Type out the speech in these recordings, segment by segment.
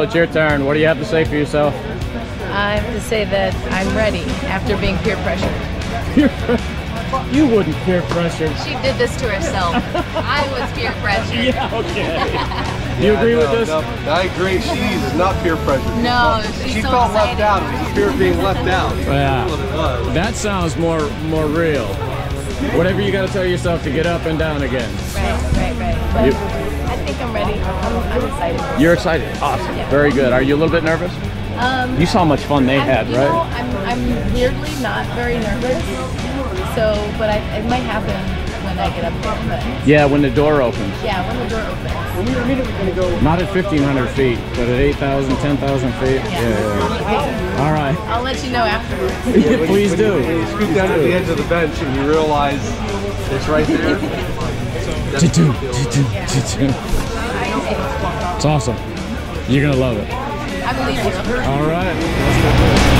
Angela, it's your turn. What do you have to say for yourself? I have to say that I'm ready after being peer pressured. You wouldn't peer pressure. She did this to herself. I was peer pressured. Yeah, okay. you agree with this? no, I agree. She's not peer pressure. No, she's she so felt left out. It was fear of being left out. Yeah. That's what it was. That sounds more more real. Whatever you got to tell yourself to get up and down again. Right, right, right. But You- I think I'm ready. I'm, I'm excited. You're excited. Awesome. Very good. Are you a little bit nervous? Um, You saw how much fun they I'm- had, you know, right? I'm, I'm weirdly not very nervous. So, but I, it might happen when I get up there. Yeah, when the door opens. yeah, when the door opens. Not at 1,500 feet, but at 8,000, 10,000 feet. Yeah. yeah, yeah. All right. I'll let you know afterwards. Please do. When you do. scoot down to the edge of the bench and you realize it's right there. It's awesome. You're gonna love it. I believe you. All right.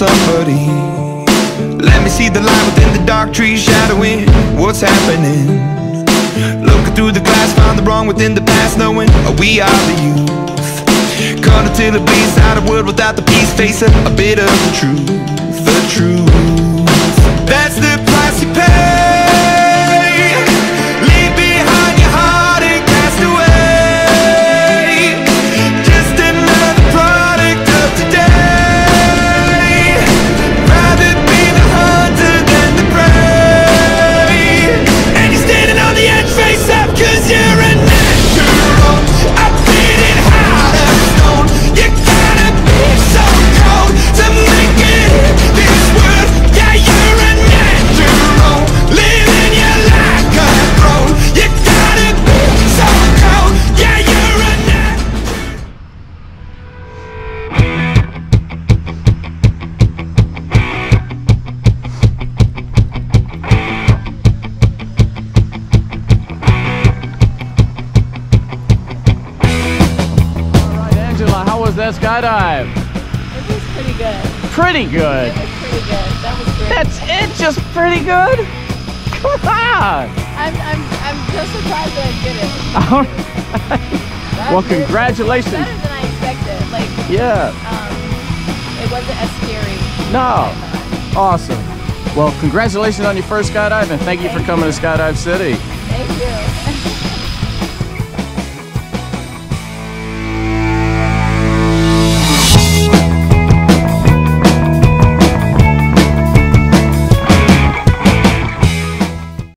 somebody let me see the light within the dark trees shadowing what's happening? Looking through the glass, find the wrong within the past, knowing we are the youth. Caught until it bleeds out of world without the peace, facing a bit of the truth, the truth. That's the was that skydive? It was pretty good. Pretty good. It was pretty good. That was great. That's it, just pretty good? Come on. I'm, I'm, I'm just surprised that I did it. All right. Well, congratulations. Better than I expected. Like, Yeah. um, it wasn't as scary. No. Awesome. Well, congratulations on your first skydive and thank you for coming to Skydive City. Thank you.